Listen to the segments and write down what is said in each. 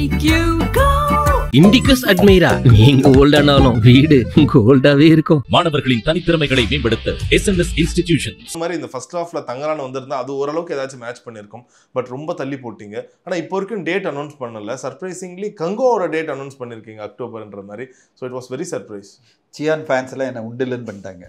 make you go. இண்டிகஸ் அட்மைரா நீங்க ஓல்டானாலும் வீடு கோல்டாவே இருக்கும். மாணவர்களின் தனித்திறமைகளை மேம்படுத்த எஸ்என்எஸ் இன்ஸ்டிடியூஷன் இந்த மாதிரி இந்த ஃபர்ஸ்ட் ஹாஃப்ல தங்கலான் வந்திருந்தா அது ஓரளவுக்கு ஏதாச்சும் மேட்ச் பண்ணியிருக்கும். பட் ரொம்ப தள்ளி போட்டீங்க. ஆனா இப்போ வரைக்கும் டேட் அனௌன்ஸ் பண்ணல. சர்ப்ரைசிங்லி கங்கோவோட டேட் அனௌன்ஸ் பண்ணிருக்கீங்க அக்டோபர்ன்ற மாதிரி. So it was very surprise Chiyaan fans எல்லாம் என்ன உண்டுலன்னு பண்ணிட்டாங்க.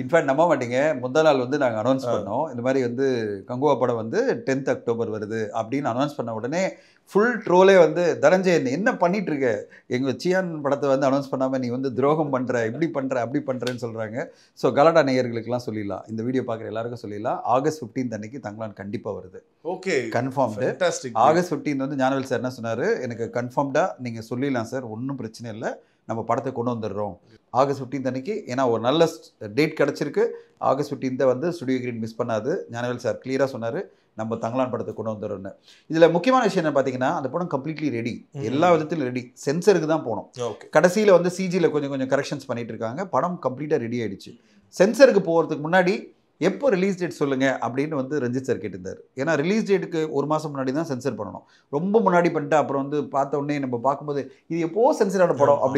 இன்ஃபேக்ட் நம்ப மாட்டீங்க. முந்தா நாள் வந்து நாங்கள் அனௌன்ஸ் பண்ணோம். இந்த மாதிரி வந்து கங்குவா படம் வந்து டென்த் அக்டோபர் வருது அப்படின்னு அனௌன்ஸ் பண்ண உடனே ஃபுல் ட்ரோலே வந்து தனஞ்சயன் என்ன பண்ணிட்டு இருக்க எங்கள் சியான் படத்தை வந்து அனௌன்ஸ் பண்ணாமல் நீ வந்து துரோகம் பண்ணுற இப்படி பண்ணுற அப்படி பண்ணுறேன்னு சொல்கிறாங்க ஸோ கலாடா நேயர்களுக்கெல்லாம் சொல்லிடலாம். இந்த வீடியோ பார்க்குற எல்லாருக்கும் சொல்லிடலாம். ஆகஸ்ட் 15th அன்னைக்கு தங்கலான் கண்டிப்பாக வருது. ஓகே கன்ஃபார்ம்டு ஃபேண்டாஸ்டிக் ஆகஸ்ட் 15 வந்து ஞானவேல் சார் என்ன சொன்னார்? எனக்கு கன்ஃபார்ம்டாக நீங்கள் சொல்லிடலாம் சார் ஒன்றும் பிரச்சனை இல்லை. நம்ம படத்தை கொண்டு வந்துடுறோம். ஆகஸ்ட் 15 அன்னைக்கு ஏன்னா ஒரு நல்ல டேட் கிடச்சிருக்கு. ஆகஸ்ட் 15 வந்து ஸ்டுடியோ கிரீன் மிஸ் பண்ணாது. ஞானவேல் சார் கிளியராக சொன்னார். நம்ம தங்கலான் படத்தை கொண்டு வந்துடுறோம்னு. இதில் முக்கியமான விஷயம் என்ன பார்த்தீங்கன்னா அந்த படம் கம்ப்ளீட்லி ரெடி எல்லா விதத்திலும் ரெடி சென்சருக்கு தான் போனோம். ஓகே. கடைசியில் வந்து சிஜியில் கொஞ்சம் கொஞ்சம் கரெக்ஷன்ஸ் பண்ணிட்டு இருக்காங்க. படம் கம்ப்ளீட்டாக ரெடி ஆயிடுச்சு. சென்சருக்கு போகிறதுக்கு முன்னாடி எப்போ ரிலீஸ் டேட் சொல்லுங்க அப்படின்னு வந்து ரஞ்சித் சார் கேட்டிருந்தார். ஏன்னா ரிலீஸ் டேட்டுக்கு ஒரு மாதம் முன்னாடி தான் சென்சர் பண்ணணும். ரொம்ப முன்னாடி பண்ணிட்டு அப்புறம் வந்து பார்த்த உடனே நம்ம பார்க்கும்போது இது எப்போ சென்சரான படம் ஆமா.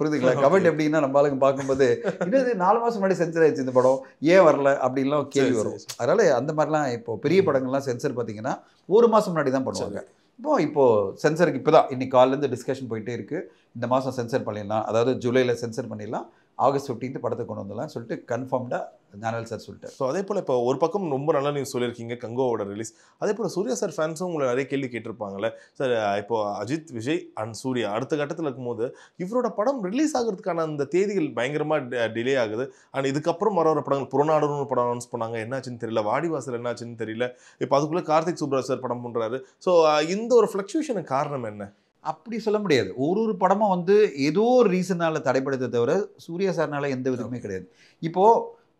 புரியுதுங்களா. கமெண்ட் எப்படின்னா நம்ம ஆளுங்க பார்க்கும்போது இது நாலு மாதம் முன்னாடி சென்சர் ஆயிடுச்சு இந்த படம்? ஏன் வரல? அப்படின்லாம் கேள்வி வரும். அதனால அந்த மாதிரிலாம் இப்போ பெரிய படங்கள்லாம் சென்சர் பார்த்தீங்கன்னா ஒரு மாதம் முன்னாடி தான் பண்ணுவாங்க. இப்போ இப்போ சென்சருக்கு இப்போ தான் இன்னைக்கு காலிலேருந்து டிஸ்கஷன் போயிட்டே இருக்கு. இந்த மாதம் சென்சர் பண்ணிடலாம். அதாவது ஜூலையில் சென்சர் பண்ணிடலாம். ஆகஸ்ட் 15 படத்தை கொண்டு வந்துடலாம் சொல்லிட்டு கன்ஃபார்ம்டாக ஞானவேல் சார் சொல்லிட்டு ஸோ அதே போல் இப்போ ஒரு பக்கம் ரொம்ப நல்லா நீங்கள் சொல்லியிருக்கீங்க கங்கோவோட ரிலீஸ் அதே போல் சூர்யா சார் ஃபேன்ஸும் உங்களை நிறைய கேள்வி கேட்டிருப்பாங்கல்ல. சார் இப்போ அஜித் விஜய் அண்ட் சூர்யா அடுத்த கட்டத்தில் இருக்கும்போது இவரோட படம் ரிலீஸ் ஆகிறதுக்கான அந்த தேதிகள் பயங்கரமாக டிலே ஆகுது. அண்ட் இதுக்கப்புறம் வர வர படங்கள் புறநாடுன்னு படம் அனௌன்ஸ் பண்ணாங்க. என்னாச்சுன்னு தெரியல. வாடிவாசல் என்னாச்சுன்னு தெரியல. இப்போ அதுக்குள்ளே கார்த்திக் சுப்ராஜ் சார் படம் பண்ணுறாரு ஸோ இந்த ஒரு ஃப்ளக்சுவேஷனுக்கு காரணம் என்ன? அப்படி சொல்ல முடியாது. ஒரு ஒரு படமும் வந்து ஏதோ ஒரு ரீசனால தடைப்படுத்த தவிர சூர்யா சார்னால எந்த விதமே கிடையாது. இப்போ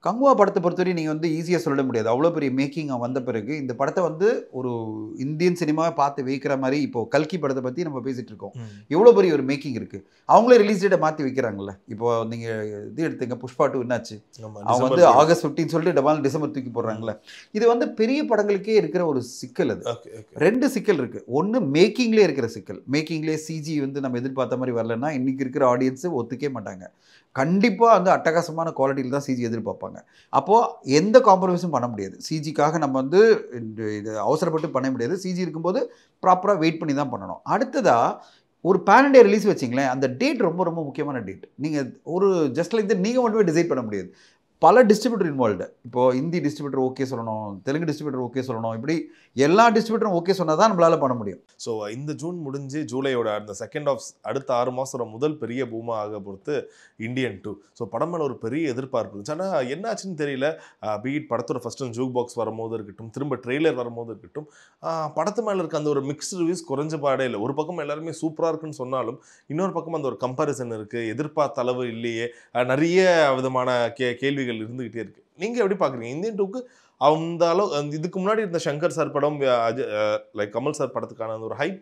கங்குவா படத்தை பொறுத்தவரை நீங்கள் வந்து ஈஸியாக சொல்ல முடியாது. அவ்வளோ பெரிய மேக்கிங் வந்த பிறகு இந்த படத்தை வந்து ஒரு இந்தியன் சினிமாவை பார்த்து வைக்கிற மாதிரி இப்போ கல்கி படத்தை பற்றி நம்ம பேசிட்டு இருக்கோம். எவ்வளோ பெரிய ஒரு மேக்கிங் இருக்குது அவங்களே ரிலீஸ் டேட்டை மாற்றி வைக்கிறாங்கல்ல. இப்போ நீங்கள் இது எடுத்துங்க புஷ்பா டூ என்னாச்சு? அவங்க வந்து ஆகஸ்ட் 15 சொல்லிட்டு டபால் டிசம்பர் தூக்கி போடுறாங்கல்ல. இது வந்து பெரிய படங்களுக்கே இருக்கிற ஒரு சிக்கல் அது. ரெண்டு சிக்கல் இருக்கு. ஒன்று மேக்கிங்லேயே இருக்கிற சிக்கல். மேக்கிங்லேயே சிஜி வந்து நம்ம எதிர்பார்த்த மாதிரி வரலன்னா இன்னைக்கு இருக்கிற ஆடியன்ஸு ஒத்துக்கவே மாட்டாங்க. கண்டிப்பாக வந்து அட்டகாசமான குவாலிட்டியில் தான் சிஜி எதிர்பார்ப்பாங்க. அப்போது எந்த காம்ப்ரமைஸும் பண்ண முடியாது. சிஜிக்காக நம்ம வந்து இந்த- இது அவசரப்பட்டு பண்ண முடியாது. சிஜி இருக்கும்போது ப்ராப்பராக வெயிட் பண்ணி தான் பண்ணணும். அடுத்ததாக ஒரு பேன் ரிலீஸ் வச்சிங்களேன் அந்த டேட் ரொம்ப ரொம்ப முக்கியமான டேட் நீங்கள் ஒரு ஜஸ்ட் லைக் நீங்கள் மட்டுமே டிசைட் பண்ண முடியாது. பல டிஸ்ட்ரிபியூட்டர் இன்வால்வ்டு இப்போ ஹிந்தி டிஸ்ட்ரிபியூட்டர் ஓகே சொல்லணும் தெலுங்கு டிஸ்ட்ரிபியூட்டர் ஓகே சொல்லணும் இப்படி எல்லா டிஸ்ட்ரிபியூட்டரும் ஓகே சொன்னால் தான் நம்மளால பண்ண முடியும். ஸோ இந்த ஜூன் முடிஞ்சு ஜூலையோட அந்த செகண்ட் ஆஃப் அடுத்த ஆறு மாதம் முதல் பெரிய பூமா ஆக பொறுத்து இந்தியன் டூ ஸோ படம் மேலே ஒரு பெரிய எதிர்பார்ப்பு இருந்துச்சு. ஆனால் என்னாச்சுன்னு தெரியல. பீட் படத்தோட ஃபர்ஸ்ட் ஜூக் பாக்ஸ் வரும்போது இருக்கட்டும் திரும்ப ட்ரெய்லர் வரும்போது இருக்கட்டும் படத்து மேலே இருக்க அந்த ஒரு மிக்ஸ்டு ரிவ்யூஸ் குறைஞ்ச பாடே இல்லை. ஒரு பக்கம் எல்லாருமே சூப்பராக இருக்குன்னு சொன்னாலும் இன்னொரு பக்கம் அந்த ஒரு கம்பாரிசன் இருக்குது எதிர்பார்த்த அளவு இல்லையே. நிறைய விதமான கே கேள்விகள் இருந்துக்கிட்டே இருக்குது நீங்கள் எப்படி பார்க்குறீங்க இந்தியன் டூக்கு அந்த அளவு இதுக்கு முன்னாடி இருந்த சங்கர் சார் படம் லைக் கமல் சார் படத்துக்கான ஒரு ஹைப்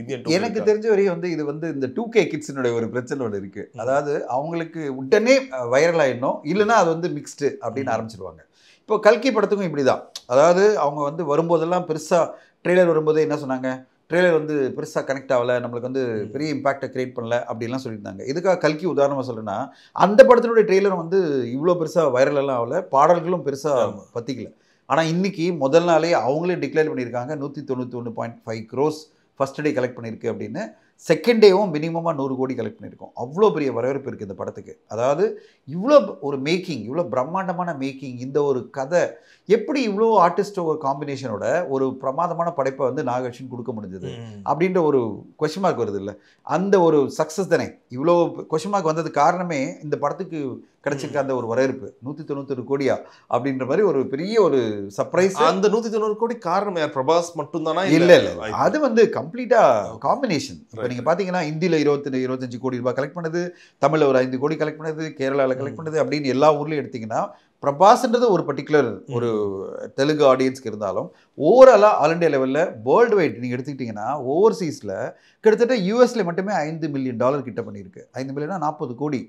இந்தியன் எனக்கு தெரிஞ்ச வரையும் வந்து இது வந்து இந்த டூ கே கிட்ஸினுடைய ஒரு பிரச்சனை ஒன்று இருக்கு. அதாவது அவங்களுக்கு உடனே வைரல் ஆயிடணும். இல்லைன்னா அது வந்து மிக்ஸ்டு அப்படின்னு. ஆரம்பிச்சிருவாங்க. இப்போ கல்கி படத்துக்கும் இப்படி தான் அதாவது அவங்க வந்து வரும்போதெல்லாம் பெருசாக ட்ரெய்லர் வரும்போது என்ன சொன்னாங்க? ட்ரெய்லர் வந்து பெருசாக கனெக்ட் ஆகல நம்மளுக்கு வந்து. பெரிய இம்பாக்டை கிரியேட் பண்ணல அப்படின்லாம் சொல்லியிருந்தாங்க இதுக்காக கல்கி உதாரணமாக சொல்றேன்னா அந்த படத்தினுடைய ட்ரெய்லர் வந்து இவ்வளோ பெருசாக வைரல் எல்லாம் ஆகல பாடல்களும் பெருசாக ஆமா. பத்திக்கல ஆனால் இன்னைக்கு முதல் நாளே அவங்களே டிக்ளேர் பண்ணியிருக்காங்க நூற்றி தொண்ணூற்றி ஒன்று point five gross first day collect பண்ணியிருக்கு அப்படின்னு செகண்ட் டேவும் மினிமமாக நூறு கோடி கலெக்ட் பண்ணியிருக்கோம். அவ்வளோ பெரிய வரவேற்பு இருக்குது இந்த படத்துக்கு. அதாவது இவ்வளோ ஒரு மேக்கிங் இவ்வளோ பிரம்மாண்டமான மேக்கிங் இந்த ஒரு கதை எப்படி இவ்வளோ ஆர்டிஸ்ட் ஒரு காம்பினேஷனோட ஒரு பிரமாதமான படைப்பை வந்து நாகர்ஷன் கொடுக்க முடிஞ்சது அப்படின்ற ஒரு கொஷின் மார்க் வருது இல்லை? அந்த ஒரு சக்ஸஸ் தானே. இவ்வளோ கொஷின் மார்க் வந்தது காரணமே இந்த படத்துக்கு கிடைச்சிருக்க அந்த ஒரு வரவேற்பு. நூற்றி தொண்ணூத்தொரு கோடியா அப்படின்ற மாதிரி ஒரு பெரிய ஒரு சர்ப்ரைஸ் அந்த நூத்தி தொண்ணூறு கோடி காரணம் யார்? பிரபாஸ் மட்டும்தானா? இல்ல. இல்ல அது வந்து கம்ப்ளீட்டா காம்பினேஷன் இப்போ Right. நீங்க பாத்தீங்கன்னா ஹிந்தில இருபத்தி இருபத்தஞ்சு கோடி ரூபாய் கலெக்ட் பண்ணுது தமிழ்ல ஒரு ஐந்து கோடி கலெக்ட் பண்ணுது கேரளால கலெக்ட். பண்ணுது அப்படின்னு எல்லா ஊர்லயும் எடுத்தீங்கன்னா பிரபாஸ்ன்றது ஒரு பர்டிகுலர் ஒரு தெலுங்கு ஆடியன்ஸ்க்கு இருந்தாலும் ஓவராலாக ஆல் இண்டியா லெவலில் வேர்ல்டு வைட் நீங்கள் எடுத்துக்கிட்டிங்கன்னா ஓவர்சீஸில் கிட்டத்தட்ட யூஎஸ்ல மட்டுமே ஐந்து மில்லியன் டாலர் கிட்ட பண்ணியிருக்கு. ஐந்து மில்லியனா நாற்பது கோடி.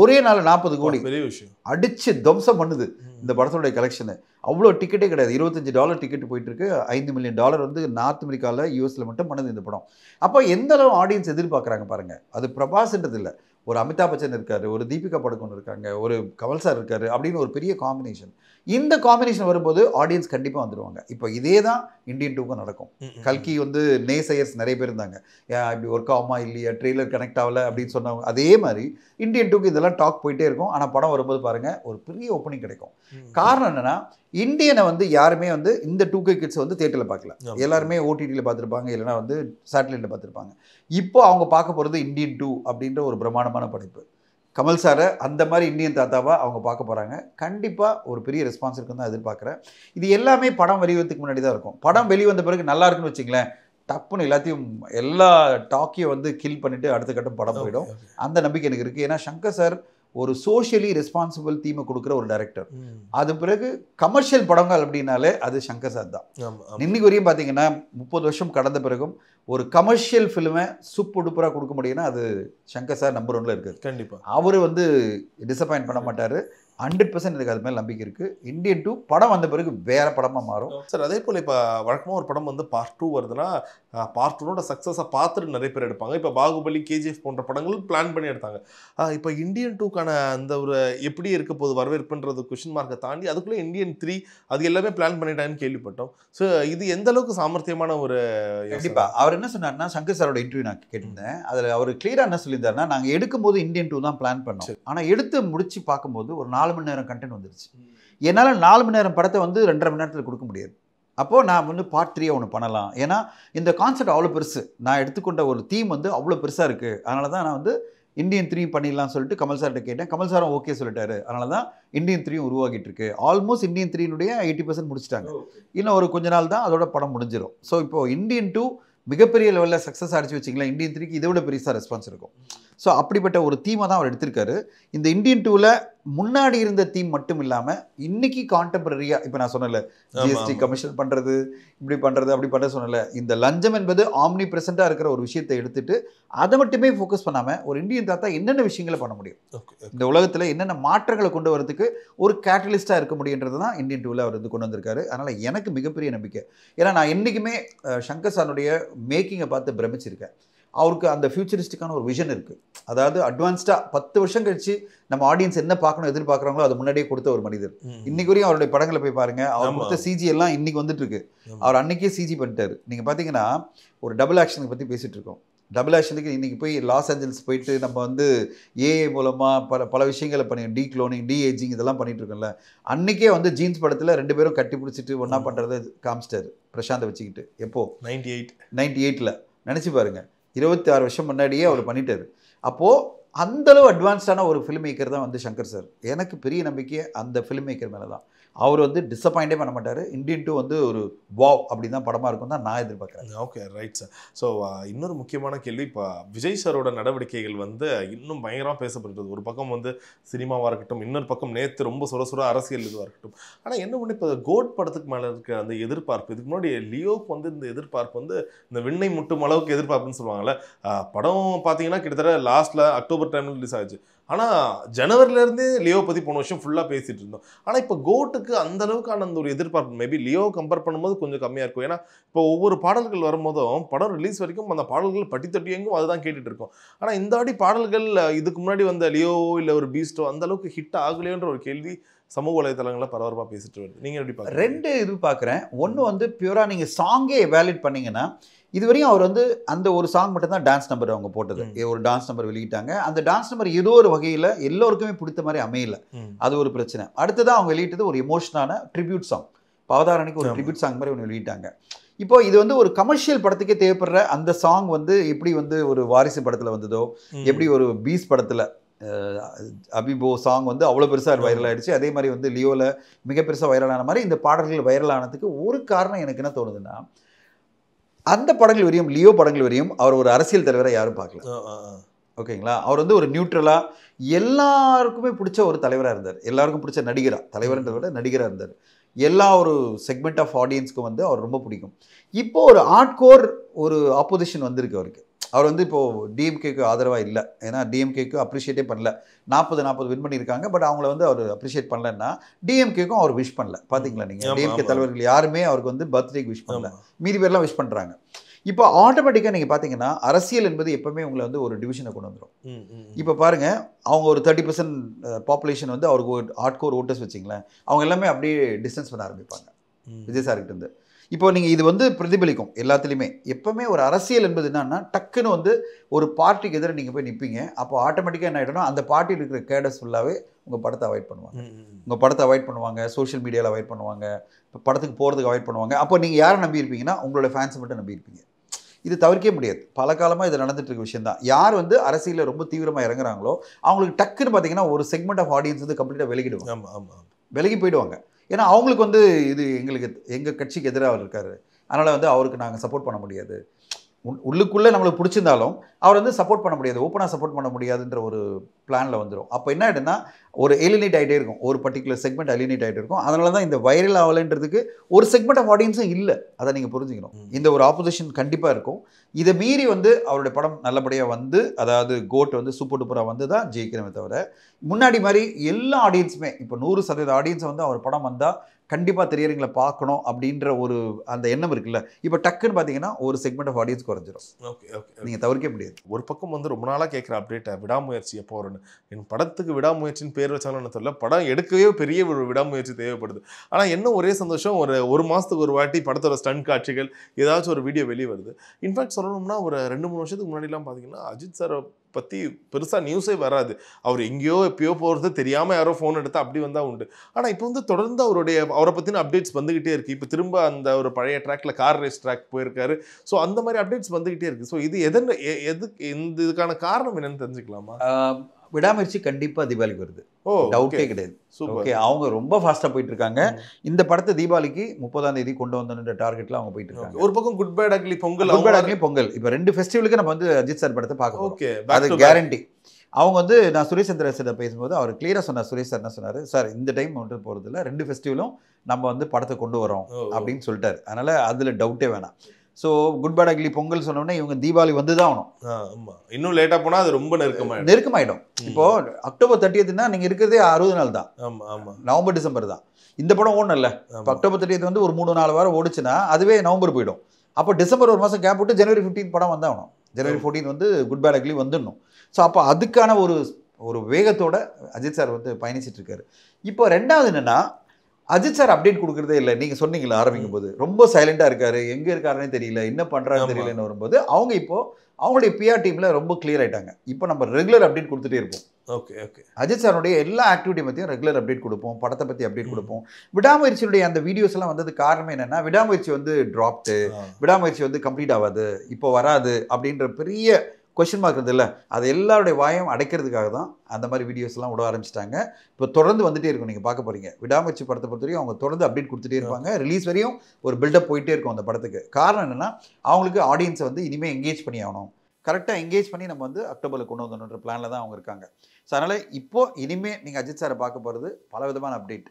ஒரே நாள் நாற்பது கோடி. பெரிய விஷயம். அடிச்சு துவம்சம் பண்ணுது இந்த படத்தோடைய கலெக்ஷனு அவ்வளோ டிக்கெட்டே கிடையாது. இருபத்தஞ்சு டாலர் டிக்கெட் போயிட்டு இருக்கு ஐந்து மில்லியன் டாலர் வந்து நார்த் அமெரிக்காவில் யூஎஸ்ல மட்டும் பண்ணுது இந்த படம். அப்போ எந்த அளவு ஆடியன்ஸ் எதிர்பார்க்குறாங்க பாருங்க. அது பிரபாஸ்ன்றது இல்லை. ஒரு அமிதாப் பச்சன் இருக்காரு ஒரு தீபிகா படுகோன் இருக்காங்க ஒரு கமல் சார் இருக்காரு அப்படின்னு ஒரு பெரிய காம்பினேஷன் இந்த காம்பினேஷன் வரும்போது ஆடியன்ஸ் கண்டிப்பாக வந்துடுவாங்க இப்போ இதே தான் இந்தியன் டூக்கும் நடக்கும். கல்கி வந்து நேசையர்ஸ் நிறைய பேர் இருந்தாங்க. இப்படி ஒர்க் ஆகுமா இல்லையா? ட்ரெய்லர் கனெக்ட் ஆகல அப்படின்னு சொன்னவங்க. அதே மாதிரி இந்தியன் டூக்கு இதெல்லாம் டாக் போயிட்டே இருக்கும். ஆனால் படம் வரும்போது பாருங்க ஒரு பெரிய ஓப்பனிங் கிடைக்கும். காரணம் என்னன்னா இந்தியனை வந்து யாருமே வந்து இந்த டூ கே கிட்ஸ் வந்து தேட்டரில் பார்க்கல. எல்லாருமே ஓடிடியில் பார்த்துருப்பாங்க இல்லைனா வந்து சேட்டலைட்டில் பார்த்துருப்பாங்க. இப்போ அவங்க பார்க்க போகிறது இந்தியன் டூ அப்படின்ற ஒரு பிரம்மாண்டமான படைப்பு. கமல் சாரை அந்த மாதிரி இந்தியன் தாத்தாவா அவங்க பார்க்க போகிறாங்க கண்டிப்பாக ஒரு பெரிய ரெஸ்பான்ஸ் இருக்குன்னு தான் எதிர்பார்க்குறேன். இது எல்லாமே படம் வெளிவரத்துக்கு முன்னாடி தான் இருக்கும். படம் வெளிவந்த பிறகு நல்லா இருக்குன்னு வச்சுங்களேன் டப்புன்னு எல்லாத்தையும் எல்லா டாக்கையும் வந்து கில் பண்ணிட்டு அடுத்த கட்டம் படம் போயிடும். அந்த நம்பிக்கை எனக்கு இருக்குது ஏன்னா சங்கர் சார் ஒரு சோஷியலி ரெஸ்பான்சிபிள் தீமை கொடுக்குற ஒரு டைரக்டர். அது பிறகு கமர்ஷியல் படங்கள் அப்படின்னாலே அது சங்கர் சார் தான். இன்னைக்கு வரையும் பார்த்தீங்கன்னா முப்பது வருஷம் கடந்த பிறகும் ஒரு கமர்ஷியல் ஃபிலிமை சூப்பு டுப்பராக கொடுக்க முடியும்னா அது சங்கர் சார் நம்பர் ஒன்ல இருக்குது கண்டிப்பா. அவர் வந்து டிசப்பாயின்ட் பண்ண மாட்டார். ஹண்ட்ரட் பர்சன்ட் எனக்கு அது மேலே நம்பிக்கை இருக்குது இந்தியன் டூ படம் வந்த பிறகு வேற படமாக மாறும். சார் அதே போல் இப்போ வழக்கமாக ஒரு படம் வந்து பார்ட் டூ வருதுன்னா பார்ட் டூனோட சக்ஸஸை பார்த்துட்டு நிறைய பேர் எடுப்பாங்க. இப்போ பாகுபலி கேஜிஎஃப் போன்ற படங்கள் பிளான் பண்ணி எடுத்தாங்க. இப்போ இந்தியன் டூக்கான அந்த ஒரு எப்படி இருக்க போகுது வரவேற்புன்றது கொஷின் மார்க்கை தாண்டி அதுக்குள்ளே இந்தியன் த்ரீ அது எல்லாமே பிளான் பண்ணிட்டாங்கன்னு கேள்விப்பட்டோம். ஸோ இது எந்த அளவுக்கு சாமர்த்தியமான ஒரு யோசனை? கண்டிப்பா. அவர் என்ன சொன்னார்னா சங்கர் சாரோட இன்டர்வியூ நான் கேட்டிருந்தேன். அதில் அவர் கிளியராக என்ன சொல்லியிருந்தாருன்னா நாங்கள் எடுக்கும்போது இந்தியன் டூ தான் பிளான் பண்ணோம். ஆனால் எடுத்து முடிச்சு பார்க்கும்போது ஒரு நாலு மணி நேரம் கண்டென்ட் வந்துருச்சு. என்னால் நாலு மணி நேரம் படத்தை வந்து ரெண்டரை மணி நேரத்தில் கொடுக்க முடியாது. அப்போது நான் வந்து பார்ட் த்ரீயை ஒன்று பண்ணலாம். ஏன்னா இந்த கான்செப்ட் அவ்வளோ பெருசு. நான் எடுத்துக்கொண்ட ஒரு தீம் வந்து அவ்வளோ பெருசாக இருக்குது அதனால தான் நான் வந்து இந்தியன் த்ரீ பண்ணிடலாம்னு சொல்லிட்டு கமல் சார்கிட்ட கேட்டேன். கமல் சாரும் ஓகே சொல்லிட்டாரு. அதனால தான் இந்தியன் த்ரீயும் உருவாகிட்டு இருக்கு. ஆல்மோஸ்ட் இந்தியன் த்ரீனுடைய எயிட்டி பர்சன்ட் முடிச்சிட்டாங்க. இன்னும் ஒரு கொஞ்ச நாள் தான் அதோட படம் முடிஞ்சிடும் ஸோ இப்போ இந்தியன் டூ மிகப்பெரிய லெவலில் சக்ஸஸ் அடிச்சு வச்சிங்களேன். இந்தியன் த்ரீக்கு இதை விட பெருசாக ரெஸ்பான்ஸ் இருக்கும். ஸோ அப்படிப்பட்ட ஒரு தீமை தான் அவர் எடுத்திருக்காரு. இந்த இந்தியன் டூவில் முன்னாடி இருந்த தீம் மட்டும் இல்லாமல் இன்னைக்கு கான்டெம்பரரியாக இப்போ நான் சொன்னல ஜிஎஸ்டி. கமிஷன் பண்ணுறது இப்படி பண்ணுறது அப்படி பண்ண சொன்னல இந்த லஞ்சம் என்பது ஆம்னி பிரசண்ட்டாக இருக்கிற ஒரு விஷயத்தை எடுத்துட்டு அதை மட்டுமே ஃபோக்கஸ் பண்ணாமல் ஒரு இந்தியன் தாத்தா என்னென்ன விஷயங்களை பண்ண முடியும். இந்த உலகத்தில் என்னென்ன மாற்றங்களை கொண்டு வரதுக்கு ஒரு கேட்டலிஸ்ட்டாக இருக்க முடியுன்றது தான் இந்தியன் டூவில் அவர் வந்து கொண்டு வந்திருக்காரு. அதனால் எனக்கு மிகப்பெரிய நம்பிக்கை. ஏன்னா நான் என்றைக்குமே சங்கர் சாருடைய மேக்கிங்கை பார்த்து பிரமிச்சிருக்கேன். அவருக்கு அந்த ஃபியூச்சரிஸ்டிக்கான ஒரு விஷன் இருக்குது அதாவது அட்வான்ஸ்டாக பத்து வருஷம் கழிச்சு நம்ம ஆடியன்ஸ் என்ன பார்க்கணும் எதிர்பார்க்குறாங்களோ அது முன்னாடியே கொடுத்த ஒரு மனிதர். இன்னைக்கு வரையும் அவருடைய படங்களை போய் பாருங்க. அவர். கொடுத்த சிஜி எல்லாம் இன்னைக்கு வந்துட்டு இருக்கு. ஆமா. அவர் அன்னைக்கே சிஜி பண்ணிட்டாரு. நீங்க பாத்தீங்கன்னா ஒரு டபுள் ஆக்ஷனுக்கு பத்தி பேசிட்டு இருக்கோம். டபுள் ஆக்ஷனுக்கு இன்னைக்கு போய் லாஸ் ஏஞ்சல்ஸ் போயிட்டு நம்ம வந்து ஏஏ மூலமா பல பல விஷயங்களை பண்ணி டி க்ளோனிங் டி ஏஜிங் இதெல்லாம் பண்ணிட்டு இருக்கோம்ல. அன்னைக்கே வந்து ஜீன்ஸ் படத்துல ரெண்டு பேரும் கட்டி பிடிச்சிட்டு ஒண்ணா ம். பண்றதை காமிச்சிட்டாரு. பிரசாந்தை வச்சுக்கிட்டு. எப்போ? 98 நைன்டி எயிட்டில் நினச்சி பாருங்க. இருபத்தி ஆறு வருஷம் முன்னாடியே அவர் பண்ணிட்டாரு. அப்போது அந்தளவு அட்வான்ஸ்டான ஒரு ஃபிலிம் மேக்கர் தான் வந்து சங்கர் சார் எனக்கு பெரிய நம்பிக்கை அந்த ஃபிலிம் மேக்கர் மேலே தான் அவர் வந்து டிசப்பாயிண்டே பண்ண மாட்டார். இண்டியன் டூ வந்து ஒரு வாவ் அப்படி தான் படமாக இருக்கும் தான் நான் எதிர்பார்க்குறேன். Okay right sir so uh, இன்னொரு முக்கியமான கேள்வி இப்போ விஜய் சாரோட நடவடிக்கைகள் வந்து இன்னும் பயங்கரமாக பேசப்படுறது ஒரு பக்கம் வந்து சினிமாவாக இருக்கட்டும் இன்னொரு பக்கம் நேற்று ரொம்ப சுர அரசியல் இதுவாக இருக்கட்டும். ஆனால் என்ன ஒன்று இப்போ கோட் படத்துக்கு மேலே இருக்க அந்த எதிர்பார்ப்பு இதுக்கு முன்னாடி லியோக்கு வந்து இந்த எதிர்பார்ப்பு வந்து இந்த விண்ணை முட்டும் அளவுக்கு எதிர்பார்ப்புன்னு சொல்லுவாங்கள்ல படம் பார்த்தீங்கன்னா கிட்டத்தட்ட லாஸ்ட்டில் அக்டோபர் டைமில் ரிலீஸ் ஆச்சு. ஆனால் ஜனவரிலேருந்தே லியோ பற்றி போன வருஷம் ஃபுல்லாக பேசிகிட்டு இருந்தோம். ஆனால் இப்போ கோட்டுக்கு அந்த அளவுக்கான அந்த ஒரு எதிர்பார்ப்பு. மேபி லியோ கம்பேர் பண்ணும்போது கொஞ்சம் கம்மியாக இருக்கும். ஏன்னா இப்போ ஒவ்வொரு பாடல்கள் வரும்போதும் படம் ரிலீஸ் வரைக்கும் அந்த பாடல்கள் பட்டி தொட்டி எங்கும் அதுதான் கேட்டுட்டு இருக்கும். ஆனால் இந்த வாடி பாடல்கள் இதுக்கு முன்னாடி வந்த லியோ இல்லை ஒரு பீஸ்டோ அந்த அளவுக்கு ஹிட் ஆகலையோன்ற ஒரு கேள்வி சமூக வலைதளங்களில் பரபரப்பாக பேசிட்டு வருது. நீங்கள் எப்படி பார்க்குறீங்க ரெண்டு இது பார்க்குறேன் ஒன்று வந்து பியூராக நீங்கள் சாங்கே வேலிட் பண்ணிங்கன்னா இதுவரையும் அவர் வந்து அந்த ஒரு சாங் மட்டும் தான் டான்ஸ் நம்பர் அவங்க போட்டது. ஒரு டான்ஸ் நம்பர் வெளியிட்டாங்க அந்த டான்ஸ் நம்பர் ஏதோ ஒரு வகையில் எல்லோருக்குமே பிடித்த மாதிரி அமையல. அது ஒரு பிரச்சனை அடுத்ததான் அவங்க வெளியிட்டது ஒரு எமோஷனான ட்ரிபியூட் சாங் பவதாரணிக்கு ஒரு. ட்ரிபியூட் சாங் மாதிரி ஒன்று வெளியிட்டாங்க இப்போ இது வந்து ஒரு கமர்ஷியல் படத்துக்கே தேவைப்படுற அந்த சாங் வந்து எப்படி வந்து ஒரு வாரிசு படத்தில் வந்ததோ. எப்படி ஒரு பீஸ் படத்தில் அபிபோ சாங் வந்து அவ்வளோ பெருசாக வைரல் ஆயிடுச்சு அதே மாதிரி வந்து லியோவில் மிக பெருசாக வைரலான மாதிரி இந்த பாடல்கள் வைரல் ஆனதுக்கு ஒரு காரணம் எனக்கு என்ன தோணுதுன்னா அந்த படங்கள் வரையும் லியோ படங்கள் வரையும் அவர் ஒரு அரசியல் தலைவரை யாரும் பார்க்கல. ஓகேங்களா? அவர் வந்து ஒரு நியூட்ரலாக எல்லாருக்குமே பிடிச்ச ஒரு தலைவராக இருந்தார். எல்லாருக்கும் பிடிச்ச நடிகரா தலைவர்ன்றதை விட நடிகராக இருந்தார். எல்லா ஒரு செக்மெண்ட் ஆஃப் ஆடியன்ஸ்க்கும் வந்து அவர் ரொம்ப பிடிக்கும். இப்போ ஒரு ஆர்ட் கோர் ஒரு ஆப்போசிஷன் வந்திருக்கு அவருக்கு. அவர் வந்து இப்போ டிஎம்கேக்கு ஆதரவா இல்லை. ஏன்னா டிஎம்கேக்கு அப்ரிஷியேட்டே பண்ணல. நாற்பது நாற்பது வின் பண்ணியிருக்காங்க. பட் அவங்கள வந்து அவர் அப்ரிஷியேட் பண்ணலன்னா டிஎம்கேக்கும் அவர் விஷ் பண்ணல. பாத்தீங்களா நீங்க? ஆமா, டிஎம்கே. தலைவர்கள் யாருமே அவருக்கு வந்து பர்த்டேக்கு விஷ் பண்ணல. மீதி பேர்லாம் விஷ் பண்றாங்க. இப்போ ஆட்டோமேட்டிக்காக நீங்கள் பார்த்தீங்கன்னா அரசியல் என்பது எப்பவுமே உங்களை வந்து ஒரு டிவிஷனை கொண்டு வந்துடும். இப்போ பாருங்க அவங்க ஒரு தேர்ட்டி பர்சன்ட் பாப்புலேஷன் வந்து அவருக்கு ஒரு ஹார்ட் கோர் ஓட்டர்ஸ் வச்சிங்களேன். அவங்க எல்லாமே அப்படியே டிஸ்டன்ஸ் பண்ண ஆரம்பிப்பாங்க. விஜய் சார்கிட்ட இருந்து. இப்போ நீங்கள் இது வந்து பிரதிபலிக்கும் எல்லாத்துலேயுமே. எப்பவுமே ஒரு அரசியல் என்பது என்னன்னா டக்குன்னு வந்து ஒரு பார்ட்டிக்கு எதிராக நீங்கள் போய் நிற்பீங்க அப்போ ஆட்டோமேட்டிக்காக என்ன ஆகிடும்னா அந்த பார்ட்டியில் இருக்கிற கேடர்ஸ் ஃபுல்லாகவே உங்கள் படத்தை அவாய்ட் பண்ணுவாங்க. உங்கள் படத்தை அவாய்ட் பண்ணுவாங்க. சோஷியல் மீடியாவில் அவாய்ட் பண்ணுவாங்க. இப்போ படத்துக்கு போகிறதுக்கு அவாய்ட் பண்ணுவாங்க. அப்போ நீங்கள் யாரை நம்பி இருப்பீங்கன்னா உங்களோட ஃபேன்ஸை மட்டும் நம்பி இருப்பீங்க. இது தவிர்க்கவே முடியாது. பல காலமாக இது நடந்துட்டு இருக்க விஷயம் தான். யார் வந்து அரசியலில் ரொம்ப தீவிரமாக இறங்குறாங்களோ அவங்களுக்கு டக்குன்னு பார்த்தீங்கன்னா ஒரு செக்மெண்ட் ஆஃப் ஆடியன்ஸ் வந்து கம்ப்ளீட்டாக விலகிடுவாங்க. விலகி போயிடுவாங்க. ஏன்னா அவங்களுக்கு வந்து இது எங்களுக்கு எங்கள் கட்சிக்கு எதிராக அவர் இருக்காரு. அதனால் வந்து அவருக்கு நாங்கள் சப்போர்ட் பண்ண முடியாது. உள்ளுக்குள்ளே நம்மளுக்கு பிடிச்சிருந்தாலும் அவர் வந்து சப்போர்ட் பண்ண முடியாது. ஓப்பனாக சப்போர்ட் பண்ண முடியாதுன்ற ஒரு பிளானில் வந்துடும் அப்போ என்ன ஆகிடுன்னா ஒரு எலினேட் ஆகிட்டே இருக்கும். ஒரு பர்டிகுலர் செக்மெண்ட் எலினேட் ஆகிட்டே இருக்கும். அதனால தான் இந்த வைரல் ஆகலைன்றதுக்கு ஒரு செக்மெண்ட் ஆஃப் ஆடியன்ஸும் இல்லை. அதை நீங்கள் புரிஞ்சுக்கணும். இந்த ஒரு ஆப்போசிஷன் கண்டிப்பாக இருக்கும். இதை மீறி வந்து அவருடைய படம் நல்லபடியாக வந்து அதாவது கோட் வந்து சூப்பர் டூப்பராக வந்து தான் ஜெயிக்கிறமே தவிர முன்னாடி மாதிரி எல்லா ஆடியன்ஸுமே இப்போ நூறு சதவீத ஆடியன்ஸ் வந்து அவர் படம் வந்தால் கண்டிப்பாக திரையரங்களை பார்க்கணும் அப்படின்ற ஒரு அந்த எண்ணம் இருக்குல்ல. இப்போ டக்குன்னு பார்த்தீங்கன்னா ஒரு செக்மெண்ட் ஆஃப் ஆடியன்ஸ் குறைஞ்சிரும். ஓகே ஓகே நீங்கள் தவிர்க்க முடியாது. ஒரு பக்கம் வந்து ரொம்ப நாளாக கேட்குற அப்டேட்டை விடாமுயற்சி எப்போ வரும்னு. என் படத்துக்கு விடாமுயற்சின்னு பேர் வச்சாலும் தெரியல. படம் எடுக்கவே பெரிய ஒரு விடாமுயற்சி தேவைப்படுது. ஆனால் என்ன ஒரே சந்தோஷம் ஒரு ஒரு மாதத்துக்கு ஒரு வாட்டி படத்தோட ஸ்டன் காட்சிகள் ஏதாச்சும் ஒரு வீடியோ வெளியே வருது. இன்ஃபேக்ட் சொல்லணும்னா ஒரு ரெண்டு மூணு வருஷத்துக்கு முன்னாடிலாம் பார்த்தீங்கன்னா அஜித் சார் பற்றி பெருசாக நியூஸே வராது. அவர் எங்கேயோ எப்பயோ போகிறது தெரியாமல் யாரோ ஃபோன் எடுத்தால் அப்படி வந்தால் உண்டு. ஆனால் இப்போ வந்து தொடர்ந்து அவருடைய அவரை பற்றின அப்டேட்ஸ் வந்துக்கிட்டே இருக்குது இப்போ திரும்ப அந்த ஒரு பழைய ட்ராக்ல கார் ரேஸ் ட்ராக் போயிருக்காரு. ஸோ அந்த மாதிரி அப்டேட்ஸ் வந்துக்கிட்டே இருக்குது ஸோ இது எதன் எதுக்கு இந்த இதுக்கான காரணம் என்னன்னு தெரிஞ்சுக்கலாமா? விடாமுயற்சி கண்டிப்பாக தீபாவளிக்கு வருது. ஓ டவுட்டே கிடையாது. ஓகே அவங்க ரொம்ப ஃபாஸ்ட்டாக போயிட்டு இருக்காங்க இந்த படத்தை தீபாவளிக்கு முப்பதாம் தேதி கொண்டு வந்தோன்ற டார்கெட்டில் அவங்க போயிட்டு இருக்காங்க ஒரு பக்கம் good bad ugly Pongal Pongal Pongal இப்போ ரெண்டு ஃபெஸ்டிவலுக்கு நம்ம வந்து அஜித் சார் படத்தை பார்க்க ஓகே அது கேரண்டி அவங்க வந்து நான் சுரேஷ் சந்திர சார் பேசும்போது அவர் கிளியராக சொன்னார். சுரேஷ் சார் என்ன சொன்னார்? சார் இந்த டைம் மட்டும் போகிறது இல்லை ரெண்டு ஃபெஸ்டிவலும் நம்ம வந்து படத்தை கொண்டு வரோம். அப்படின்னு சொல்லிட்டாரு. அதனால அதில் டவுட்டே வேணாம். So good bad ugly Pongal சொன்னோடனே இவங்க தீபாவளி வந்து தான் ஆகணும் இன்னும் லேட்டா போனா அது ரொம்ப நெருக்கமாயிடும். நெருக்கமாயிடும். இப்போ அக்டோபர் தேர்ட்டியத்னா நீங்கள் இருக்கிறதே அறுபது நாள் தான். நவம்பர் டிசம்பர் தான். இந்த படம் ஓடணும் இல்லை இப்போ அக்டோபர் தேர்ட்டியத் வந்து ஒரு மூணு நாலு வாரம் ஓடிச்சுன்னா அதுவே நவம்பர் போயிடும். அப்போ டிசம்பர் ஒரு மாதம் கேப் விட்டு ஜனவரி 15 படம் வந்தாகணும். ஜனவரி 14 வந்து குட் பேட் அக்லி வந்துடணும். ஸோ அப்போ அதுக்கான ஒரு ஒரு வேகத்தோட அஜித் சார் வந்து பயணிச்சிட்டு இருக்காரு. இப்போ ரெண்டாவது என்னன்னா அஜித் சார் அப்டேட் கொடுக்குறதே இல்லை. நீங்கள் சொன்னீங்களா ஆரம்பிக்கும் போது ரொம்ப சைலண்டாக இருக்காரு. எங்கே இருக்காருன்னே தெரியல. என்ன பண்ணுறாருன்னு. தெரியலன்னு வரும்போது அவங்க இப்போ அவங்களுடைய பிஆர் டீமில் ரொம்ப கிளியர் ஆயிட்டாங்க. இப்போ நம்ம ரெகுலர் அப்டேட் கொடுத்துட்டே இருப்போம். ஓகே ஓகே அஜித் சாருடைய எல்லா ஆக்டிவிட்டி பற்றியும் ரெகுலர் அப்டேட் கொடுப்போம். படத்தை பற்றி அப்டேட். கொடுப்போம். விடாமுயற்சியுடைய அந்த வீடியோஸ் எல்லாம் வந்தது காரணம் என்னன்னா விடாமுயற்சி வந்து ட்ராப்டு விடாமுயற்சி வந்து கம்ப்ளீட் ஆகாது. இப்போ வராது. அப்படின்ற பெரிய கொஷின் மார்க் இருந்தது இல்லை அது எல்லாருடைய வாயும் அடைக்கிறதுக்காக தான் அந்த மாதிரி வீடியோஸ் எல்லாம் விட ஆரம்பிச்சிட்டாங்க. இப்போ தொடர்ந்து வந்துட்டே இருக்கும் நீங்கள் பார்க்க போறீங்க. விடாமுயற்சி படத்தை பொறுத்த வரையும் அவங்க தொடர்ந்து அப்டேட் கொடுத்துட்டே இருப்பாங்க. ரிலீஸ் வரையும் ஒரு பில்டப் போயிட்டே இருக்கும் அந்த படத்துக்கு. காரணம் என்னன்னா அவங்களுக்கு ஆடியன்ஸை வந்து இனிமேல் எங்கேஜ் பண்ணி ஆகணும். கரெக்டாக எங்கேஜ் பண்ணி நம்ம வந்து அக்டோபரில் கொண்டு வந்தோன்ற பிளானில் தான் அவங்க இருக்காங்க. ஸோ அதனால் இப்போ இனிமே நீங்கள் அஜித் சாரை பார்க்க போகிறது பல விதமான அப்டேட்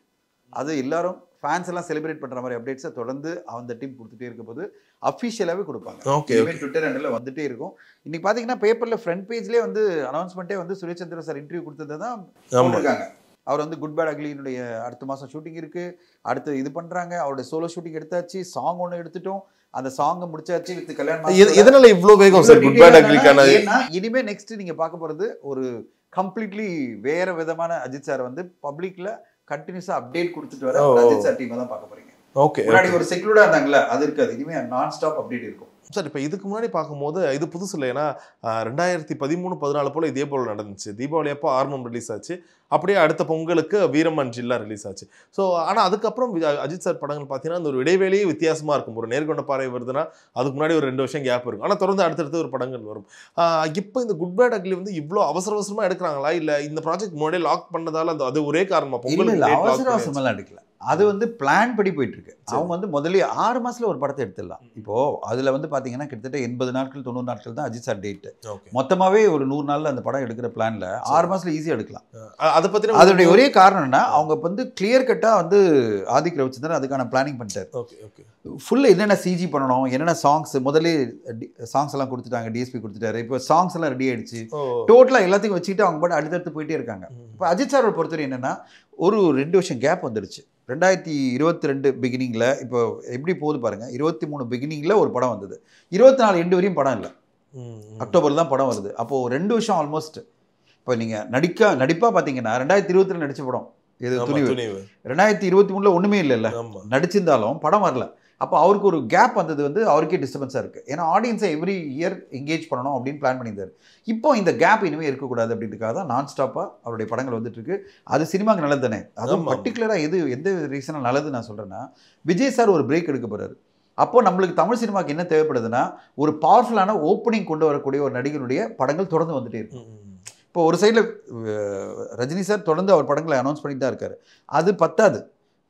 அது எல்லாரும் ஃபேன்ஸ் எல்லாம் செலிப்ரேட் பண்ணுற மாதிரி அப்டேட்ஸை தொடர்ந்து அந்த டீம் கொடுத்துட்டே இருக்க போது அஃபிஷியலாகவே கொடுப்பாங்க. ஓகே ட்விட்டர் ஹேண்டில் வந்துட்டே இருக்கும். இன்னைக்கு பார்த்தீங்கன்னா பேப்பரில் ஃப்ரண்ட் பேஜ்லேயே வந்து அனௌன்ஸ்மெண்ட்டே வந்து சுரேஷ் சந்திர சார் இன்டர்வியூ கொடுத்தது தான் ஆமா. போட்டிருக்காங்க. அவர் வந்து குட் பேட் அக்லியினுடைய அடுத்த மாதம் ஷூட்டிங் இருக்கு. அடுத்து இது பண்ணுறாங்க அவருடைய சோலோ ஷூட்டிங் எடுத்தாச்சு. சாங் ஒன்று எடுத்துட்டோம். அந்த சாங்கை முடிச்சாச்சு வித் கல்யாணம் எது- எதனால இவ்வளவு வேகம் சார் குட் பேட் அக்லிக்கான இனிமே நெக்ஸ்ட் நீங்க பார்க்க போறது ஒரு கம்ப்ளீட்லி வேற விதமான அஜித் சார் வந்து பப்ளிக்ல கண்டினியூஸா அப்டேட் கொடுத்துட்டு வர. அஜித் சார் டீம் தான் பார்க்க போறீங்க. ஓகே முன்னாடி ஒரு செக்யூர்டா இருந்தாங்கல்ல அது இருக்காது. இனிமே நான் ஸ்டாப் அப்டேட் இருக்கும். சார் இப்போ இதுக்கு முன்னாடி பார்க்கும்போது இது புதுசு இல்லை. ஏன்னா ரெண்டாயிரத்தி பதிமூணு பதினாலு போல் இதே போல் நடந்துச்சு. தீபாவளி அப்போ ஆர்மம் ரிலீஸ் ஆச்சு. அப்படியே அடுத்த பொங்கலுக்கு வீரமன் ஜில்லா ரிலீஸ் ஆச்சு. ஸோ ஆனால் அதுக்கப்புறம் அஜித் சார் படங்கள் பார்த்தீங்கன்னா அந்த ஒரு இடைவேளையே வித்தியாசமாக இருக்கும். ஒரு நேர்கொண்ட பாறை வருதுன்னா அதுக்கு முன்னாடி ஒரு ரெண்டு வருஷம் கேப் இருக்கும். ஆனால் தொடர்ந்து அடுத்தடுத்து ஒரு படங்கள் வரும். இப்போ இந்த குட் பேட் அக்லி வந்து இவ்வளோ அவசர அவசரமாக எடுக்கிறாங்களா? இல்லை இந்த ப்ராஜெக்ட் முன்னாடியே லாக் பண்ணதால அந்த அது ஒரே காரணமா? இல்ல பொங்கலுக்கு இல்ல date lock அவசர. அவசரமெல்லாம் எடுக்கல. அது வந்து பிளான் படி போயிட்டு இருக்கு அவங்க வந்து முதல்ல ஆறு மாசத்துல ஒரு படத்தை எடுத்துடலாம். இப்போ அதுல வந்து பார்த்தீங்கன்னா கிட்டத்தட்ட எண்பது நாட்கள் தொண்ணூறு நாட்கள் தான் அஜித் சார் டேட்டு ஓகே. மொத்தமாகவே ஒரு நூறு நாளில் அந்த படம் எடுக்கிற பிளானில் ஆறு மாதத்தில் ஈஸியாக எடுக்கலாம். அதை பத்தின அதோடைய ஒரே காரணம் என்ன அவங்க வந்து கிளியர் கட்டாக வந்து ஆதிக் ரவிச்சந்திரன் அதுக்கான பிளானிங் பண்ணிட்டார். ஓகே ஓகே ஃபுல்லாக என்னென்ன சிஜி பண்ணணும் என்னென்ன சாங்ஸ் முதல்ல சாங்ஸ் எல்லாம் கொடுத்துட்டாங்க டிஎஸ்பி கொடுத்துட்டாரு. இப்போ சாங்ஸ் எல்லாம் ரெடி ஆயிடுச்சு. டோட்டலாக எல்லாத்தையும் வச்சுக்கிட்டு அவங்க பாட்டு அடுத்தடுத்து போயிட்டே இருக்காங்க. இப்போ அஜித் சாரோட பொறுத்தவரை என்னென்னா ஒரு ரெண்டு வருஷம் கேப் வந்துடுச்சு. ரெண்டாயிரத்தி இருபத்தி ரெண்டு பிகினிங்கில் இப்போ எப்படி போகுது பாருங்கள் இருபத்தி மூணு பிகினிங்கில் ஒரு படம் வந்தது. இருபத்தி நாலு எண்டு வரையும் படம் இல்லை. அக்டோபர் தான் படம் வருது. அப்போது ரெண்டு வருஷம் ஆல்மோஸ்ட் இப்போ நீங்கள் நடிக்க நடிப்பாக பார்த்தீங்கன்னா ரெண்டாயிரத்தி இருபத்தில் நடித்த படம். இது துணிவு. ரெண்டாயிரத்தி இருபத்தி மூணில் ஒன்றுமே இல்லைல்ல. நடிச்சிருந்தாலும் படம் வரல. அப்போ அவருக்கு ஒரு கேப் வந்தது வந்து அவருக்கே டிஸ்டர்பன்ஸாக இருக்குது ஏன்னா ஆடியன்ஸை எவ்ரி இயர் எங்கேஜ் பண்ணணும் அப்படின்னு பிளான் பண்ணியிருந்தார். இப்போ இந்த கேப் இனிமேல் இருக்கக்கூடாது அப்படின்றதுக்காக தான் நான் ஸ்டாப்பாக அவருடைய படங்கள் வந்துட்டு இருக்கு அது சினிமாக்கு நல்லது தானே? அதுவும். பர்டிகுலராக எது எந்த ரீசனாக நல்லது நான் சொல்கிறேன்னா விஜய் சார் ஒரு பிரேக் எடுக்க போகிறாரு அப்போ நம்மளுக்கு தமிழ் சினிமாக்கு என்ன தேவைப்படுதுன்னா ஒரு பவர்ஃபுல்லான ஓப்பனிங் கொண்டு வரக்கூடிய ஒரு நடிகருடைய படங்கள் தொடர்ந்து வந்துட்டே இருக்கு ம், ம். இப்போ ஒரு சைடில் ரஜினி சார் தொடர்ந்து அவர் படங்களை அனௌன்ஸ் பண்ணிட்டு தான் இருக்காரு. அது பத்தாது.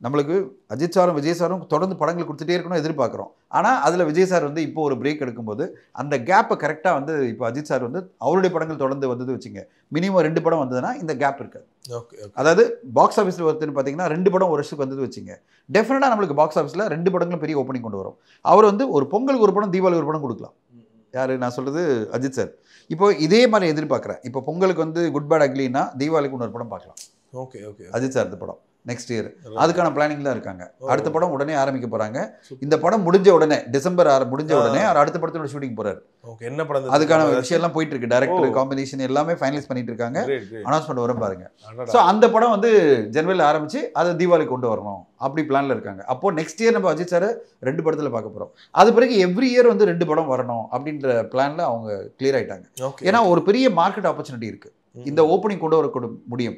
நம்மளுக்கு அஜித் சாரும் விஜய் சாரும் தொடர்ந்து படங்கள் கொடுத்துட்டே இருக்கணும் எதிர்பார்க்குறோம். ஆனால் அதில் விஜய் சார் வந்து இப்போ ஒரு பிரேக் எடுக்கும்போது அந்த கேப்பை கரெக்டாக வந்து இப்போ அஜித் சார் வந்து அவருடைய படங்கள் தொடர்ந்து வந்தது வச்சுங்க. மினிமம் ரெண்டு படம் வந்ததுன்னா இந்த கேப் இருக்காது. ஓகே அதாவது பாக்ஸ் ஆஃபீஸில் வருதுன்னு பார்த்தீங்கன்னா ரெண்டு படம் ஒரு வருஷத்துக்கு வந்தது வச்சுங்க. டெஃபினட்டாக நம்மளுக்கு பாக்ஸ் ஆஃபீஸில் ரெண்டு படங்களும் பெரிய ஓப்பனிங் கொண்டு வரும். அவர் வந்து ஒரு பொங்கலுக்கு ஒரு படம் தீபாவளி ஒரு படம் கொடுக்கலாம். யார்? நான் சொல்கிறது அஜித் சார். இப்போ இதே மாதிரி எதிர்பார்க்குறேன். இப்போ பொங்கலுக்கு வந்து குட் பேட் அக்லின்னா தீபாவளிக்கு இன்னொரு படம் பார்க்கலாம். ஓகே ஓகே அஜித் சார் படம். நெக்ஸ்ட் இயர் அதுக்கான பிளானிங் தான் இருக்காங்க. அடுத்த படம் உடனே ஆரம்பிக்க போறாங்க. இந்த படம் முடிஞ்ச உடனே டிசம்பர் முடிஞ்ச. உடனே அவர் அடுத்த படத்தோட ஷூட்டிங் போறாரு. என்ன படம் அதுக்கான விஷயம் எல்லாம் போயிட்டு இருக்கு. டைரக்டர். காம்பினேஷன் எல்லாமே ஃபைனலைஸ் பண்ணிட்டு இருக்காங்க. அனௌன்ஸ்மெண்ட் வரும் பாருங்க. ஸோ அந்த படம் வந்து ஜனவரியில் ஆரம்பிச்சு அதை தீபாவளி கொண்டு வரணும். அப்படி பிளான்ல இருக்காங்க. அப்போ நெக்ஸ்ட் இயர் நம்ம அஜித் சார் ரெண்டு படத்துல பார்க்க போறோம். அது பிறகு எவ்ரி இயர் வந்து ரெண்டு படம் வரணும் அப்படின்ற பிளான்ல அவங்க கிளியர் ஆயிட்டாங்க. ஏன்னா ஒரு பெரிய மார்க்கெட் ஆப்பர்ச்சுனிட்டி இருக்கு. இந்த ஓப்பனிங் கொண்டு வர முடியும்.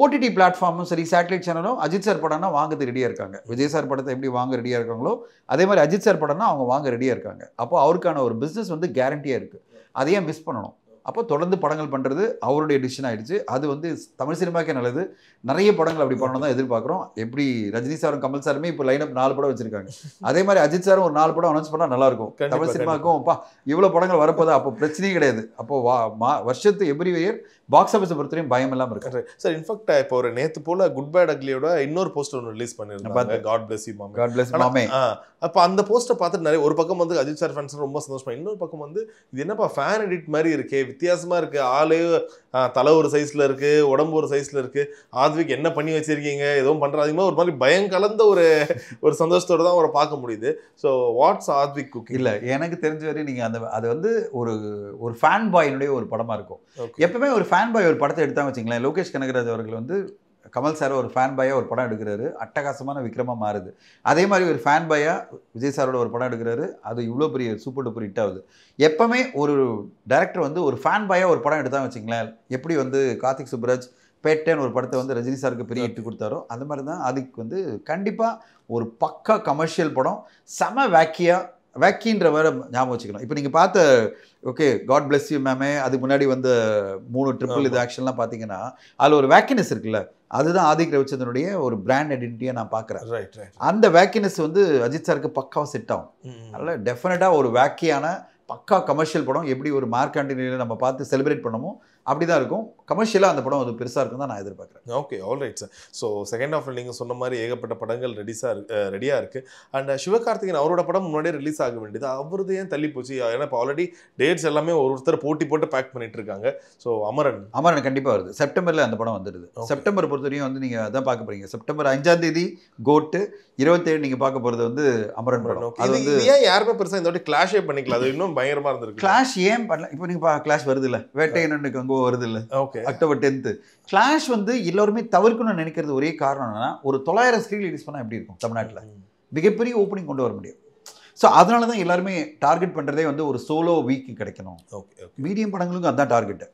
ஓடிடி பிளாட்ஃபார்மும் சரி சேட்டலைட் சேனலும் அஜித் சார் படம்னா வாங்குறது ரெடியாக இருக்காங்க. விஜய் சார் படத்தை எப்படி வாங்க ரெடியாக இருக்காங்களோ அதே மாதிரி அஜித் சார் படம்னா அவங்க வாங்க ரெடியாக இருக்காங்க. அப்போ அவருக்கான ஒரு பிஸ்னஸ் வந்து கேரண்டியாக இருக்குது அதையே மிஸ் பண்ணணும். அப்போ தொடர்ந்து படங்கள் பண்ணுறது அவருடைய டிசிஷன் ஆயிடுச்சு. அது வந்து தமிழ் சினிமாக்கே நல்லது. நிறைய படங்கள் அப்படி பண்ணணும் தான் எதிர்பார்க்குறோம். எப்படி ரஜினி சாரும் கமல் சாருமே இப்போ லைனப் நாலு படம் வச்சிருக்காங்க. அதே மாதிரி அஜித் சாரும் ஒரு நாலு படம் அனௌன்ஸ் பண்ணால் நல்லா இருக்கும். கண்டிப்பா, தமிழ் சினிமாக்கும் அப்பா இவ்வளோ படங்கள் வரப்போதா? அப்போ பிரச்சனையே கிடையாது. அப்போ வா மா வருஷத்து எவ்ரி இயர் பாக்ஸ் ஆஃபீஸை பொறுத்தவரையும் பயம் இல்லாமல் இருக்கு சார் இன்ஃபேக்ட் இப்போ ஒரு நேத்து போல குட் பேட் அக்லியோட இன்னொரு போஸ்டர் ஒன்று ரிலீஸ் பண்ணிருந்தாங்க பார்த்தேன். காட் பிளஸ் யூ மாமே காட் பிளஸ் மாமே அப்ப அந்த போஸ்டர் பார்த்துட்டு நிறைய ஒரு பக்கம் வந்து அஜித் சார் ஃபேன்ஸ் ரொம்ப சந்தோஷமா இன்னொரு பக்கம் வந்து இது என்னப்பா ஃபேன் எடிட் மாதிரி இருக்கே வித்தியாசமா இருக்கு. ஆளு தலை ஒரு சைஸ்ல இருக்கு உடம்பு ஒரு சைஸ்ல இருக்கு. ஆத்விக் என்ன பண்ணி வச்சிருக்கீங்க? எதுவும் பண்றாதீங்க. ஒரு மாதிரி பயம் கலந்த ஒரு ஒரு சந்தோஷத்தோட தான் அவரை பார்க்க முடியுது. ஸோ வாட்ஸ் ஆத்விக் குக்கிங் இல்ல எனக்கு தெரிஞ்ச வரை நீங்க அந்த அது வந்து ஒரு ஒரு ஃபேன் பாயினுடைய ஒரு படமா இருக்கும். எப்பவுமே ஒரு ஃபேன் பாய் ஒரு படத்தை எடுத்தாங்க வச்சுங்களேன். லோகேஷ் கனகராஜ் அவர்கள் வந்து கமல் சார் ஒரு ஃபேன் பாயா ஒரு படம் எடுக்கிறாரு. அட்டகாசமான விக்ரமா மாறுது. அதே மாதிரி ஒரு ஃபேன் பாயா விஜய் சாரோட ஒரு படம் எடுக்கிறாரு. அது இவ்வளோ பெரிய சூப்பர் டூப்பர் ஹிட் ஆகுது. எப்பவுமே ஒரு டைரக்டர் வந்து ஒரு ஃபேன் பாயா ஒரு படம் எடுத்தாங்க வச்சுங்களேன் எப்படி வந்து கார்த்திக் சுப்ராஜ் பேட்டேன்னு ஒரு படத்தை வந்து ரஜினி சாருக்கு பெரிய ஹிட் கொடுத்தாரோ அந்த மாதிரி தான் அதுக்கு வந்து கண்டிப்பாக ஒரு பக்கா கமர்ஷியல் படம் செம வேக்கியா வேக்கின்ற வேற ஞாபகம் வச்சுக்கணும். இப்போ நீங்கள் பார்த்த okay God bless you ma'am அதுக்கு முன்னாடி வந்த மூணு ட்ரிபிள் இது ஆக்ஷன்லாம் பார்த்தீங்கன்னா அதில் ஒரு வேக்கினஸ் இருக்குல்ல. அதுதான் ஆதிக் ரவிச்சந்திரனுடைய ஒரு பிராண்ட் ஐடென்டிட்டியாக நான் பார்க்குறேன். ரைட் ரைட் அந்த வேக்கினஸ் வந்து அஜித் சாருக்கு பக்காவாக செட் ஆகும். அதனால் டெஃபினட்டாக ஒரு வேக்கியான பக்கா கமர்ஷியல் படம் எப்படி ஒரு மார்க் ஆண்டனியில் நம்ம பார்த்து செலிப்ரேட் பண்ணமோ அப்படி தான் இருக்கும். கமர்ஷியலாக அந்த படம் அது பெருசாக இருக்கும் தான் நான் எதிர்பார்க்குறேன். Okay all right sir so second ஹாஃப்ல நீங்கள் சொன்ன மாதிரி ஏகப்பட்ட படங்கள் ரெடிஸாக ரெடியாக இருக்கு. அண்ட் சிவகார்த்திகேயன் அவரோட படம் முன்னாடியே ரிலீஸ் ஆக வேண்டியது. அவரது ஏன் தள்ளி போச்சு? ஏன்னா இப்போ ஆல்ரெடி டேட்ஸ் எல்லாமே ஒரு ஒருத்தர் போட்டி போட்டு பேக் பண்ணிட்டு இருக்காங்க. ஸோ அமரன். அமரன் கண்டிப்பாக வருது. செப்டம்பரில் அந்த படம் வந்துடுது. செப்டம்பர் பொறுத்தவரையும் வந்து நீங்கள் அதான் பார்க்க போறீங்க. செப்டம்பர் அஞ்சாம் தேதி கோட்டு இருபத்தேழு நீங்கள் பார்க்க போகிறது வந்து அமரன் படம். அது வந்து ஏன் யாருமே பெருசா இந்த வாட்டி கிளாஷே பண்ணிக்கல? அது இன்னும் பயங்கரமா இருந்திருக்கு. கிளாஷ் ஏன் பண்ணல? இப்போ நீங்கள் கிளாஷ் வருது இல்லை வேட்டையனுக்கு அங்கே வருது இல்லை ஓகே அக்டோபர் டென்த்து கிளாஷ் வந்து எல்லாருமே தவிர்க்கணும்னு நினைக்கிறது ஒரே காரணம் என்னன்னா ஒரு தொள்ளாயிரம் ஸ்க்ரீன் ரிலீஸ் பண்ணால் எப்படி இருக்கும் தமிழ்நாட்டில்? மிகப்பெரிய ஓப்பனிங் கொண்டு வர முடியும். ஸோ அதனால தான் எல்லாருமே டார்கெட் பண்ணுறதே வந்து ஒரு சோலோ வீக் கிடைக்கணும். ஓகே மீடியம் படங்களுக்கும் அதான் டார்கெட்டு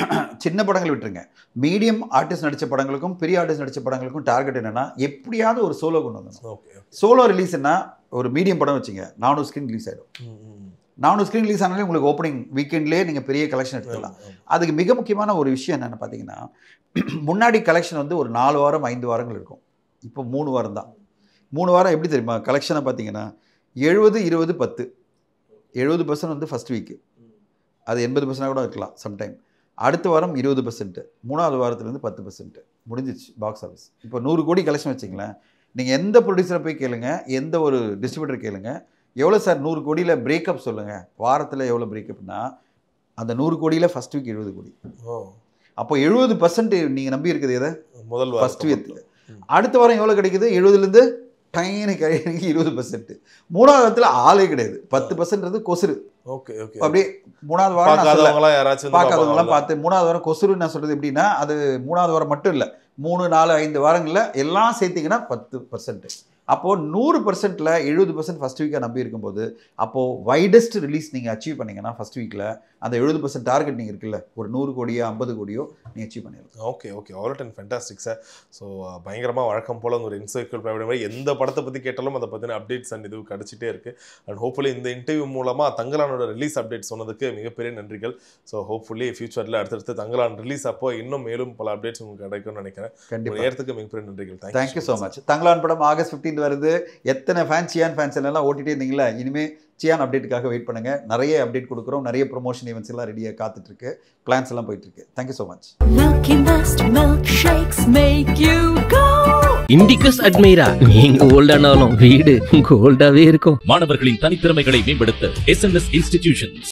சின்ன படங்கள் விட்டுருங்க. மீடியம் ஆர்டிஸ்ட் நடித்த படங்களுக்கும் பெரிய ஆர்டிஸ்ட் நடித்த படங்களுக்கும் டார்கெட் என்னன்னா எப்படியாவது ஒரு சோலோ கொண்டு வந்துடணும் ஓகே சோலோ ரிலீஸ்னா ஒரு மீடியம் படம் வச்சுங்க நானூறு ஸ்க்ரீன் ரிலீஸ் ஆகிடும் நானூறு ஸ்க்ரீன் ரிலீஸ் ஆனாலே உங்களுக்கு ஓப்பனிங் வீக்கெண்ட்லேயே நீங்கள் பெரிய கலெக்ஷன் எடுத்துக்கலாம். அதுக்கு மிக முக்கியமான ஒரு விஷயம் என்னென்னு பார்த்தீங்கன்னா முன்னாடி கலெக்ஷன் வந்து ஒரு நாலு வாரம் ஐந்து வாரங்கள் இருக்கும். இப்போ மூணு வாரம் தான். மூணு வாரம் எப்படி தெரியுமா? கலெக்ஷனை பார்த்தீங்கன்னா எழுபது இருபது பத்து. எழுபது பர்சன்ட் வந்து ஃபஸ்ட் வீக்கு அது எண்பது பர்சன்டாக கூட இருக்கலாம் சம்டைம் அடுத்த வாரம் இருபது பர்சன்ட்டு மூணாவது வாரத்துலேருந்து பத்து பர்சன்ட்டு முடிஞ்சிச்சு பாக்ஸ் ஆஃபீஸ் இப்போ நூறு கோடி கலெக்ஷன் வச்சிங்களேன் நீங்கள் எந்த ப்ரொடியூசரை போய் கேளுங்க எந்த ஒரு டிஸ்ட்ரிபியூட்டர் கேளுங்க எவ்வளோ சார் நூறு கோடியில் பிரேக்கப் சொல்லுங்கள் வாரத்தில் எவ்வளோ பிரேக்கப்னா அந்த நூறு கோடியில் ஃபஸ்ட் வீக் எழுபது கோடி. ஓ. அப்போ எழுபது பர்சன்ட் நீங்கள் நம்பி இருக்குது எதை? முதல் ஃபர்ஸ்ட் வாரத்துக்கு வீக் ம். அடுத்த வாரம் எவ்வளோ கிடைக்குது? எழுபதுலேருந்து டைனு கிடைக்கு இருபது பர்சன்ட் மூணாவது வாரத்தில் ஆளே கிடையாது. பத்து பர்சன்ட்றது கொசுறு. Okay okay. அப்படியே மூணாவது வாரம் யாராச்சும் பார்க்காதவங்களாம்? பார்த்து மூணாவது வாரம் கொசுறு நான் சொல்றது எப்படின்னா அது மூணாவது வாரம் மட்டும் இல்லை. மூணு நாலு ஐந்து வாரங்களில் எல்லாம் சேர்த்திங்கன்னா பத்து பர்சன்ட் அப்போது நூறு பர்சன்ட்டில் எழுபது பர்சன்ட் ஃபஸ்ட் வீக்காக நம்பி இருக்கும்போது அப்போது வைடஸ்ட் ரிலீஸ் நீங்கள் அச்சீவ் பண்ணீங்கன்னா ஃபஸ்ட் வீக்கில் அந்த எழுபது பர்சன்ட் டார்கெட் நீங்கள் இருக்குல்ல ஒரு நூறு கோடியோ ஐம்பது கோடியோ நீங்கள் அச்சீவ் பண்ணிடலாம். Okay okay all and fantastic sir so பயங்கரமாக வழக்கம் போல் ஒரு இன்சைக்கிள் மாதிரி எந்த படத்தை பற்றி கேட்டாலும் அதை பற்றின அப்டேட்ஸ் அண்ட் இது கிடச்சிட்டே இருக்கு. அண்ட் ஹோப்ஃபுல்லி இந்த இன்டர்வியூ மூலமாக தங்கலானோட ரிலீஸ் அப்டேட் சொன்னதுக்கு மிகப்பெரிய நன்றிகள். ஸோ ஹோப்ஃபுல்லி ஃபியூச்சரில் அடுத்தடுத்து தங்கலான் ரிலீஸ் அப்போ இன்னும் மேலும் பல அப்டேட்ஸ் உங்களுக்கு கிடைக்கும்னு நினைக்கிறேன். கண்டிப்பாக நேரத்துக்கு மிகப்பெரிய நன்றிகள். தேங்க்யூ ஸோ மச் தங்கலான் படம் ஆகஸ்ட் 15 வருது. எத்தனை ஃபேன் சியான் ஃபேன்ஸ் எல்லாம் ஓட்டிகிட்டே இருந்தீங்களா? இனிமே சியான் அப்டேட்டுக்காக வெயிட் பண்ணுங்க. நிறைய அப்டேட் கொடுக்குறோம். நிறைய ப்ரொமோஷன் ஈவெண்ட்ஸ் எல்லாம் ரெடியாக காத்துட்டு இருக்கு பிளான்ஸ் எல்லாம் போயிட்டு இருக்கு தேங்க்யூ ஸோ மச். இண்டிகஸ் அட்மைரா நீங்க ஓல்டானாலும் வீடு கோல்டாவே இருக்கும். மாணவர்களின் தனித்திறமைகளை மேம்படுத்த எஸ் என் எஸ் இன்ஸ்டிடியூஷன்ஸ்